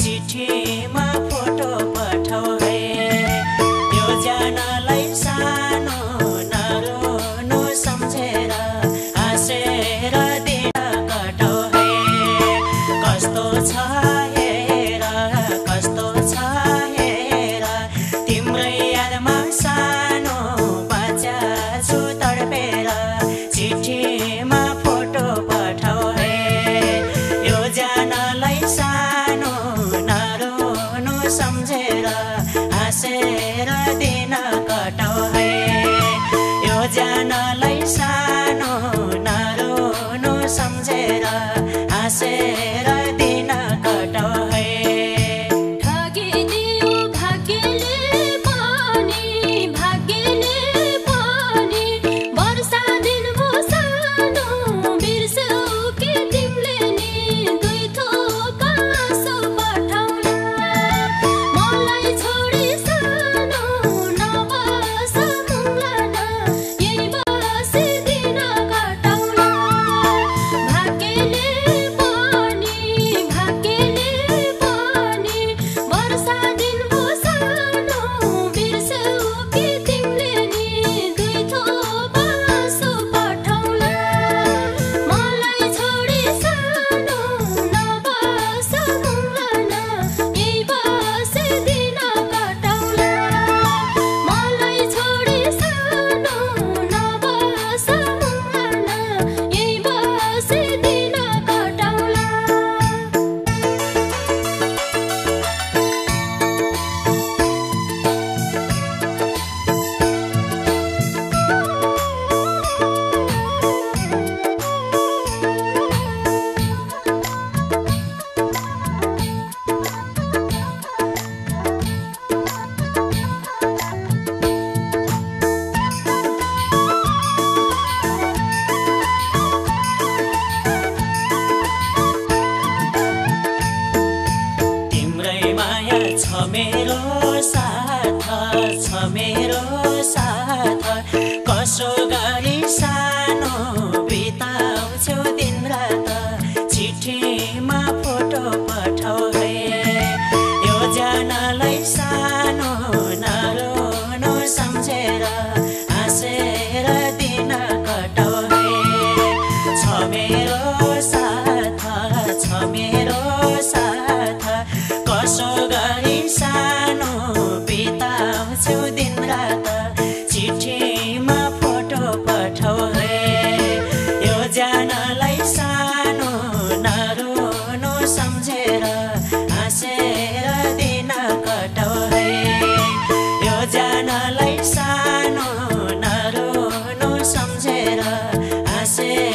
चिठीमा photo पठाउ है यो जानलाई सानो दिन कटौ है। साथ कसो गरी सानो better. I said.